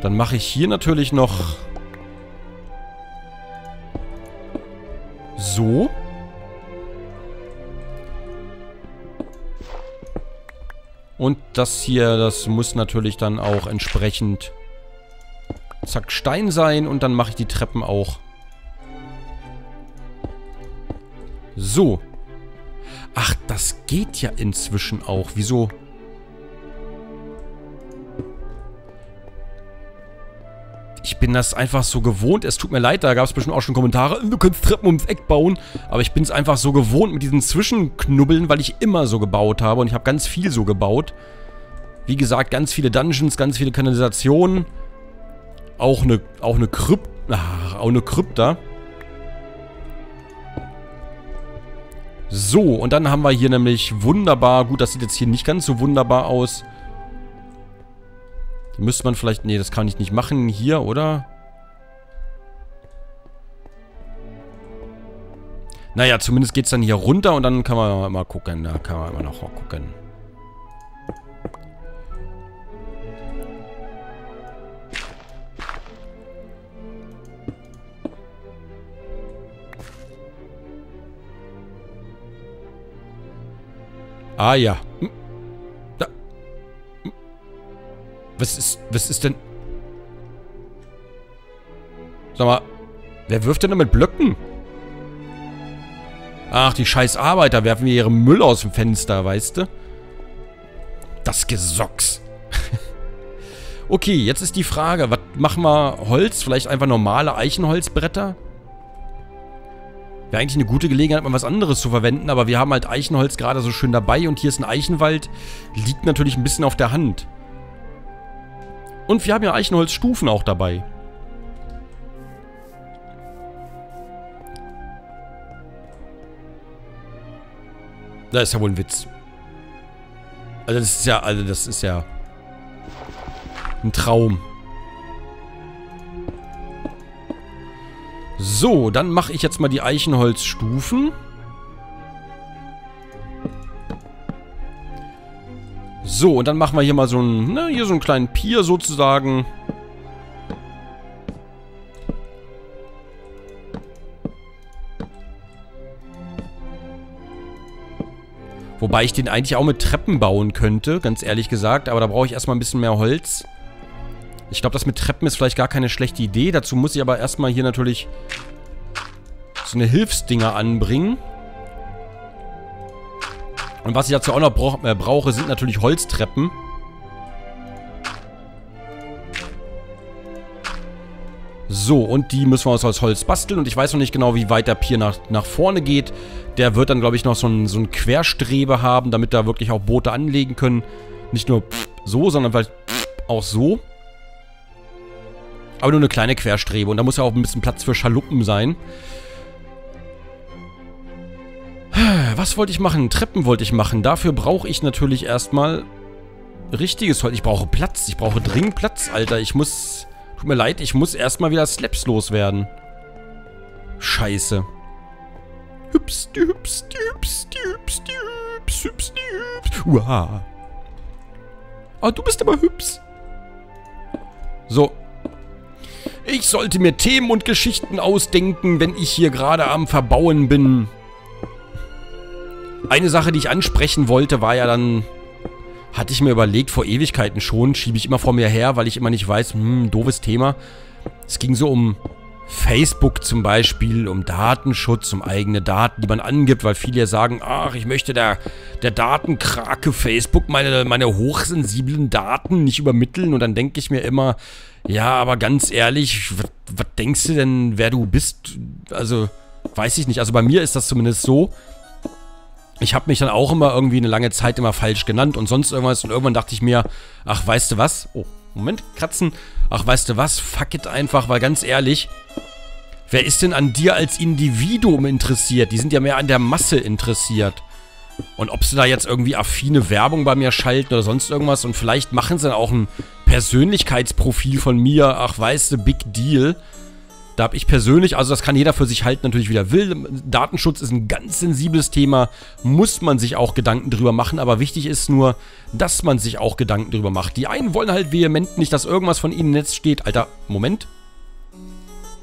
Dann mache ich hier natürlich noch... So. Und das hier, das muss natürlich dann auch entsprechend zack Stein sein. Und dann mache ich die Treppen auch. So. Ach, das geht ja inzwischen auch. Wieso... bin das einfach so gewohnt. Es tut mir leid, da gab es bestimmt auch schon Kommentare. Du kannst Treppen ums Eck bauen. Aber ich bin es einfach so gewohnt mit diesen Zwischenknubbeln, weil ich immer so gebaut habe. Und ich habe ganz viel so gebaut. Wie gesagt, ganz viele Dungeons, ganz viele Kanalisationen. Auch eine, auch eine Krypt... Ach, auch eine Krypta. So, und dann haben wir hier nämlich wunderbar... Gut, das sieht jetzt hier nicht ganz so wunderbar aus. Müsste man vielleicht... Nee, das kann ich nicht machen hier, oder? Naja, zumindest geht es dann hier runter und dann kann man mal gucken. Da kann man immer noch mal gucken. Ah ja. Hm. Was ist, was ist denn... Sag mal, wer wirft denn da mit Blöcken? Ach, die scheiß Arbeiter werfen mir ihren Müll aus dem Fenster, weißt du? Das Gesocks. okay, jetzt ist die Frage, was machen wir Holz? Vielleicht einfach normale Eichenholzbretter? Wäre eigentlich eine gute Gelegenheit, mal was anderes zu verwenden, aber wir haben halt Eichenholz gerade so schön dabei und hier ist ein Eichenwald. Liegt natürlich ein bisschen auf der Hand. Und wir haben ja Eichenholzstufen auch dabei. Das ist ja wohl ein Witz. Also das ist ja, also das ist ja ein Traum. So, dann mache ich jetzt mal die Eichenholzstufen. So, und dann machen wir hier mal so einen, ne, hier so einen kleinen Pier sozusagen. Wobei ich den eigentlich auch mit Treppen bauen könnte, ganz ehrlich gesagt. Aber da brauche ich erstmal ein bisschen mehr Holz. Ich glaube, das mit Treppen ist vielleicht gar keine schlechte Idee. Dazu muss ich aber erstmal hier natürlich so eine Hilfsdinger anbringen. Und was ich dazu auch noch brauch, äh, brauche, sind natürlich Holztreppen. So, und die müssen wir uns aus Holz basteln. Und ich weiß noch nicht genau, wie weit der Pier nach, nach vorne geht. Der wird dann, glaube ich, noch so ein, so ein Querstrebe haben, damit da wirklich auch Boote anlegen können. Nicht nur so, sondern vielleicht auch so. Aber nur eine kleine Querstrebe. Und da muss ja auch ein bisschen Platz für Schaluppen sein. Was wollte ich machen? Treppen wollte ich machen. Dafür brauche ich natürlich erstmal richtiges Holz. Ich brauche Platz. Ich brauche dringend Platz, Alter. Ich muss... Tut mir leid, ich muss erstmal wieder Slaps loswerden. Scheiße. Hüps, hüps, hüps, hüps, hüps, hüps, hüps. Uha. Ah, du bist aber hübs. So, ich sollte mir Themen und Geschichten ausdenken, wenn ich hier gerade am Verbauen bin. Eine Sache, die ich ansprechen wollte, war ja dann... Hatte ich mir überlegt, vor Ewigkeiten schon, schiebe ich immer vor mir her, weil ich immer nicht weiß, hm, doofes Thema. Es ging so um Facebook zum Beispiel, um Datenschutz, um eigene Daten, die man angibt, weil viele ja sagen, ach, ich möchte der, der Datenkrake Facebook meine, meine hochsensiblen Daten nicht übermitteln. Und dann denke ich mir immer, ja, aber ganz ehrlich, was denkst du denn, wer du bist? Also, weiß ich nicht. Also bei mir ist das zumindest so. Ich habe mich dann auch immer irgendwie eine lange Zeit immer falsch genannt und sonst irgendwas. Und irgendwann dachte ich mir, ach, weißt du was? Oh, Moment, kratzen. Ach, weißt du was? Fuck it einfach, weil ganz ehrlich, wer ist denn an dir als Individuum interessiert? Die sind ja mehr an der Masse interessiert. Und ob sie da jetzt irgendwie affine Werbung bei mir schalten oder sonst irgendwas und vielleicht machen sie dann auch ein Persönlichkeitsprofil von mir, ach weißt du, Big Deal. Da habe ich persönlich, also das kann jeder für sich halten, natürlich wieder will. Datenschutz ist ein ganz sensibles Thema, muss man sich auch Gedanken drüber machen, aber wichtig ist nur, dass man sich auch Gedanken drüber macht. Die einen wollen halt vehement nicht, dass irgendwas von ihnen im Netz steht. Alter, Moment.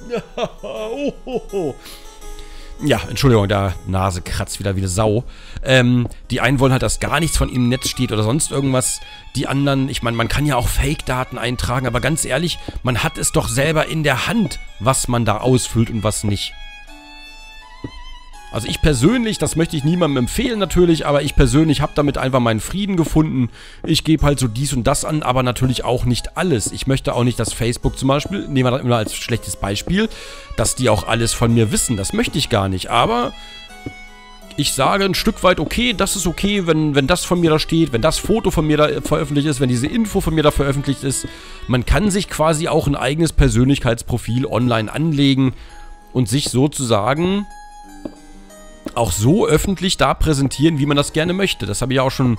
oh, oh, oh. Ja, Entschuldigung, der Nase kratzt wieder wie eine Sau. Ähm, die einen wollen halt, dass gar nichts von ihnen im Netz steht oder sonst irgendwas. Die anderen, ich meine, man kann ja auch Fake-Daten eintragen, aber ganz ehrlich, man hat es doch selber in der Hand, was man da ausfüllt und was nicht. Also ich persönlich, das möchte ich niemandem empfehlen natürlich, aber ich persönlich habe damit einfach meinen Frieden gefunden. Ich gebe halt so dies und das an, aber natürlich auch nicht alles. Ich möchte auch nicht, dass Facebook zum Beispiel, nehmen wir das immer als schlechtes Beispiel, dass die auch alles von mir wissen. Das möchte ich gar nicht, aber ich sage ein Stück weit, okay, das ist okay, wenn, wenn das von mir da steht, wenn das Foto von mir da veröffentlicht ist, wenn diese Info von mir da veröffentlicht ist. Man kann sich quasi auch ein eigenes Persönlichkeitsprofil online anlegen und sich sozusagen auch so öffentlich da präsentieren, wie man das gerne möchte. Das habe ich ja auch schon,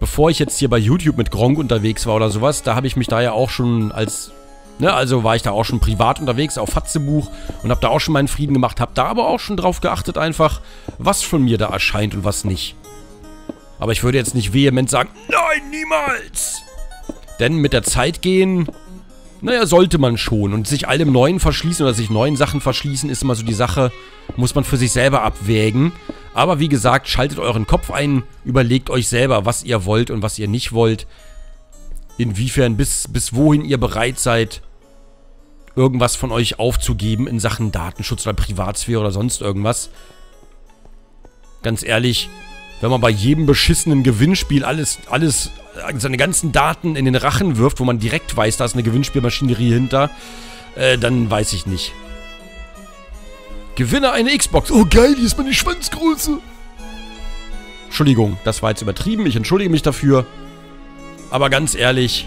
bevor ich jetzt hier bei YouTube mit Gronk unterwegs war oder sowas, da habe ich mich da ja auch schon als, ne, also war ich da auch schon privat unterwegs auf Fatzebuch und habe da auch schon meinen Frieden gemacht, habe da aber auch schon drauf geachtet einfach, was von mir da erscheint und was nicht. Aber ich würde jetzt nicht vehement sagen, nein, niemals! Denn mit der Zeit gehen naja, sollte man schon. Und sich allem Neuen verschließen oder sich neuen Sachen verschließen, ist immer so die Sache, muss man für sich selber abwägen. Aber wie gesagt, schaltet euren Kopf ein, überlegt euch selber, was ihr wollt und was ihr nicht wollt. Inwiefern, bis, bis wohin ihr bereit seid, irgendwas von euch aufzugeben in Sachen Datenschutz oder Privatsphäre oder sonst irgendwas. Ganz ehrlich, wenn man bei jedem beschissenen Gewinnspiel alles, alles seine ganzen Daten in den Rachen wirft, wo man direkt weiß, da ist eine Gewinnspielmaschinerie hinter, äh, dann weiß ich nicht. Gewinne eine Xbox. Oh geil, hier ist meine Schwanzgröße. Entschuldigung, das war jetzt übertrieben. Ich entschuldige mich dafür. Aber ganz ehrlich.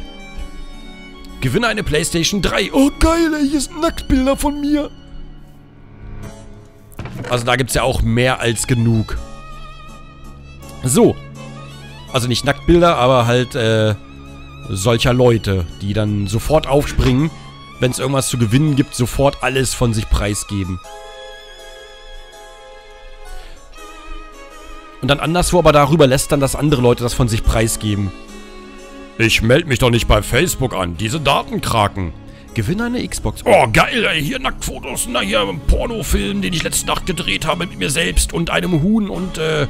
Gewinne eine Playstation 3. Oh geil, ey, hier sind Nacktbilder von mir. Also da gibt es ja auch mehr als genug. So, also nicht Nacktbilder, aber halt äh, solcher Leute, die dann sofort aufspringen, wenn es irgendwas zu gewinnen gibt, sofort alles von sich preisgeben. Und dann anderswo aber darüber lässt dann, dass andere Leute das von sich preisgeben. Ich melde mich doch nicht bei Facebook an, diese Datenkraken. Gewinne eine Xbox. Oh, geil, ey, hier Nacktfotos, na hier ein Pornofilm, den ich letzte Nacht gedreht habe mit mir selbst und einem Huhn und äh,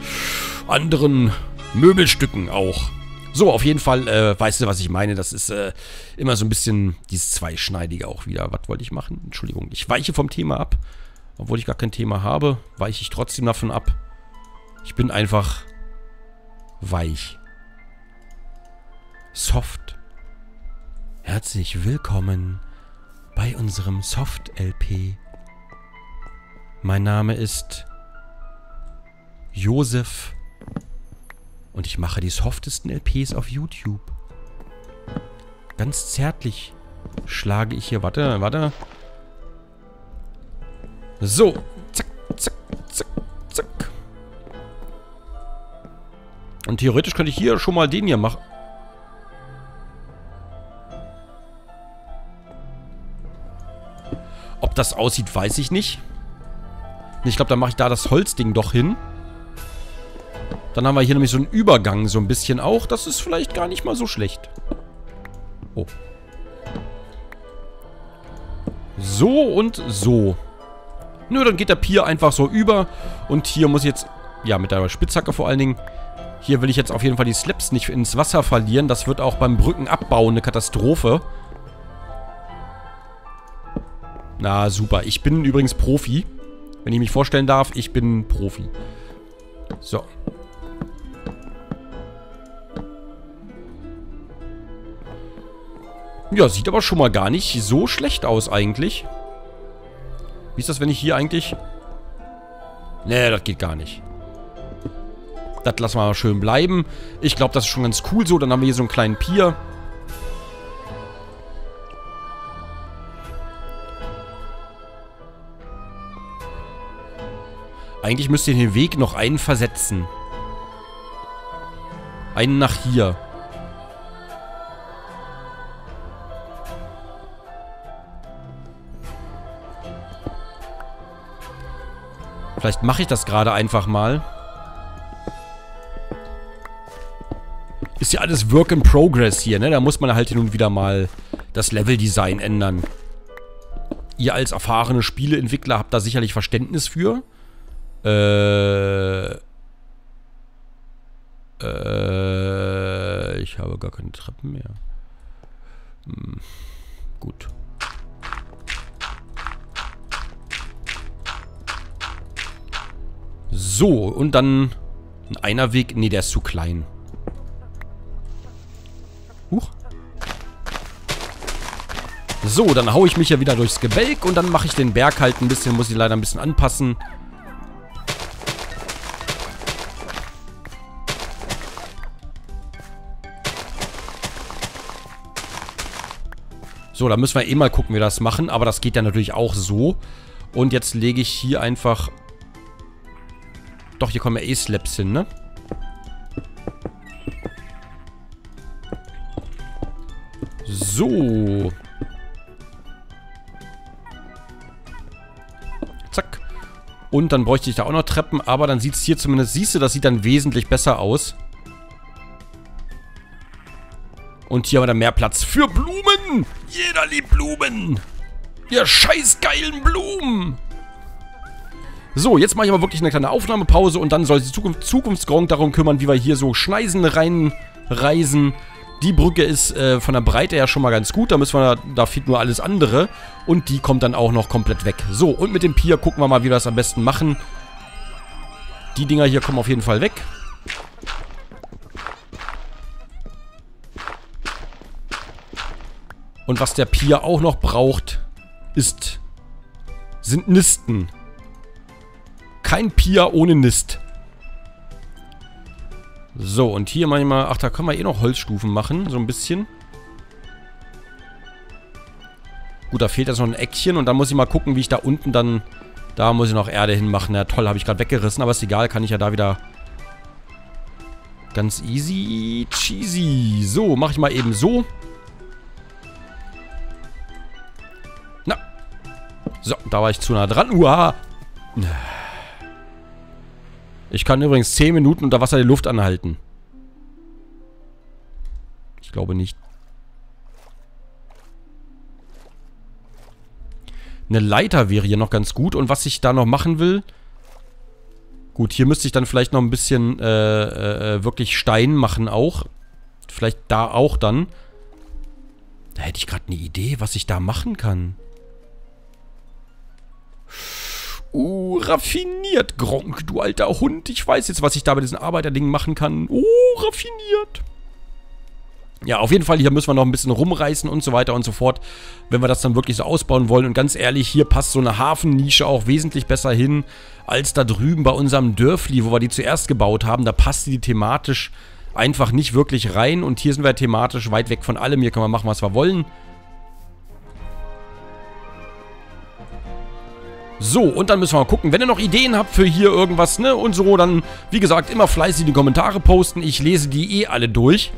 anderen Möbelstücken auch. So, auf jeden Fall, äh, weißt du, was ich meine? Das ist äh, immer so ein bisschen dieses Zweischneidige auch wieder. Was wollte ich machen? Entschuldigung, ich weiche vom Thema ab. Obwohl ich gar kein Thema habe, weiche ich trotzdem davon ab. Ich bin einfach weich. Soft. Herzlich willkommen bei unserem Soft-LP. Mein Name ist Josef und ich mache die softesten LPs auf YouTube. Ganz zärtlich schlage ich hier... Warte, warte. So. Zack, zack, zack, zack. Und theoretisch könnte ich hier schon mal den hier machen. Das aussieht, weiß ich nicht. Ich glaube, dann mache ich da das Holzding doch hin. Dann haben wir hier nämlich so einen Übergang so ein bisschen auch. Das ist vielleicht gar nicht mal so schlecht. Oh. So und so. Nö, dann geht der Pier einfach so über. Und hier muss ich jetzt, ja, mit der Spitzhacke vor allen Dingen, hier will ich jetzt auf jeden Fall die Slaps nicht ins Wasser verlieren. Das wird auch beim Brückenabbau eine Katastrophe. Na, super. Ich bin übrigens Profi. Wenn ich mich vorstellen darf, ich bin Profi. So. Ja, sieht aber schon mal gar nicht so schlecht aus eigentlich. Wie ist das, wenn ich hier eigentlich... Nee, das geht gar nicht. Das lassen wir mal schön bleiben. Ich glaube, das ist schon ganz cool so. Dann haben wir hier so einen kleinen Pier. Eigentlich müsst ihr den Weg noch einen versetzen. Einen nach hier. Vielleicht mache ich das gerade einfach mal. Ist ja alles Work in Progress hier, ne? Da muss man halt hin und wieder mal das Leveldesign ändern. Ihr als erfahrene Spieleentwickler habt da sicherlich Verständnis für. Äh... Äh... Ich habe gar keine Treppen mehr. Hm, gut. So, und dann ein Einerweg. Nee, der ist zu klein. Huch. So, dann haue ich mich ja wieder durchs Gebälk und dann mache ich den Berg halt ein bisschen, muss ich leider ein bisschen anpassen. So, da müssen wir eh mal gucken, wie wir das machen, aber das geht ja natürlich auch so. Und jetzt lege ich hier einfach... Doch, hier kommen ja eh Slaps hin, ne? So. Zack. Und dann bräuchte ich da auch noch Treppen, aber dann sieht es hier zumindest, siehst du, das sieht dann wesentlich besser aus. Und hier haben wir dann mehr Platz für Blumen. Jeder liebt Blumen. Ihr scheiß geilen Blumen. So, jetzt mache ich aber wirklich eine kleine Aufnahmepause und dann soll sich Zukunft, Zukunftsgronk darum kümmern, wie wir hier so Schneisen reinreisen. Die Brücke ist äh, von der Breite her schon mal ganz gut. Da müssen wir, da fehlt nur alles andere. Und die kommt dann auch noch komplett weg. So, und mit dem Pier gucken wir mal, wie wir das am besten machen. Die Dinger hier kommen auf jeden Fall weg. Und was der Pier auch noch braucht, ist, sind Nisten. Kein Pier ohne Nist. So, und hier manchmal... Ach, da können wir eh noch Holzstufen machen. So ein bisschen. Gut, da fehlt jetzt noch ein Eckchen. Und dann muss ich mal gucken, wie ich da unten dann... Da muss ich noch Erde hinmachen. Ja, toll, habe ich gerade weggerissen. Aber ist egal, kann ich ja da wieder... Ganz easy cheesy. So, mache ich mal eben so. So, da war ich zu nah dran. Uah. Ich kann übrigens 10 Minuten unter Wasser die Luft anhalten. Ich glaube nicht. Eine Leiter wäre hier noch ganz gut. Und was ich da noch machen will... Gut, hier müsste ich dann vielleicht noch ein bisschen äh, äh, wirklich Stein machen auch. Vielleicht da auch dann. Da hätte ich gerade eine Idee, was ich da machen kann. Uh, raffiniert, Gronk, du alter Hund. Ich weiß jetzt, was ich da bei diesen Arbeiterdingen machen kann. Uh, raffiniert. Ja, auf jeden Fall, hier müssen wir noch ein bisschen rumreißen und so weiter und so fort, wenn wir das dann wirklich so ausbauen wollen. Und ganz ehrlich, hier passt so eine Hafennische auch wesentlich besser hin, als da drüben bei unserem Dörfli, wo wir die zuerst gebaut haben. Da passt die thematisch einfach nicht wirklich rein. Und hier sind wir thematisch weit weg von allem. Hier können wir machen, was wir wollen. So, und dann müssen wir mal gucken, wenn ihr noch Ideen habt für hier irgendwas, ne, und so, dann, wie gesagt, immer fleißig die Kommentare posten. Ich lese die eh alle durch.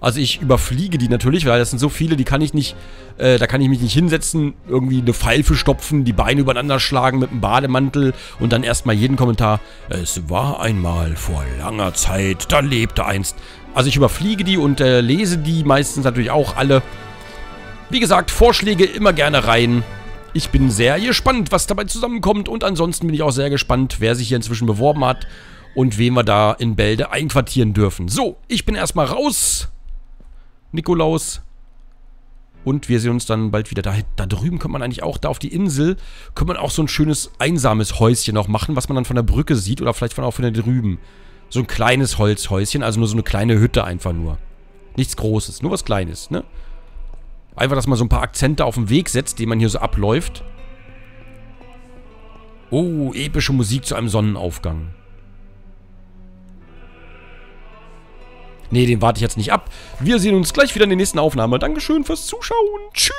Also ich überfliege die natürlich, weil das sind so viele, die kann ich nicht, äh, da kann ich mich nicht hinsetzen, irgendwie eine Pfeife stopfen, die Beine übereinander schlagen mit einem Bademantel und dann erstmal jeden Kommentar, es war einmal vor langer Zeit, da lebte einst. Also ich überfliege die und äh, lese die meistens natürlich auch alle. Wie gesagt, Vorschläge immer gerne rein. Ich bin sehr gespannt, was dabei zusammenkommt. Und ansonsten bin ich auch sehr gespannt, wer sich hier inzwischen beworben hat und wen wir da in Bälde einquartieren dürfen. So, ich bin erstmal raus. Nikolaus. Und wir sehen uns dann bald wieder. Da, da drüben könnte man eigentlich auch, da auf die Insel, könnte man auch so ein schönes einsames Häuschen noch machen, was man dann von der Brücke sieht oder vielleicht von auch von da drüben. So ein kleines Holzhäuschen, also nur so eine kleine Hütte einfach nur. Nichts Großes, nur was Kleines, ne? Einfach, dass man so ein paar Akzente auf den Weg setzt, die man hier so abläuft. Oh, epische Musik zu einem Sonnenaufgang. Nee, den warte ich jetzt nicht ab. Wir sehen uns gleich wieder in der nächsten Aufnahme. Dankeschön fürs Zuschauen. Tschüss.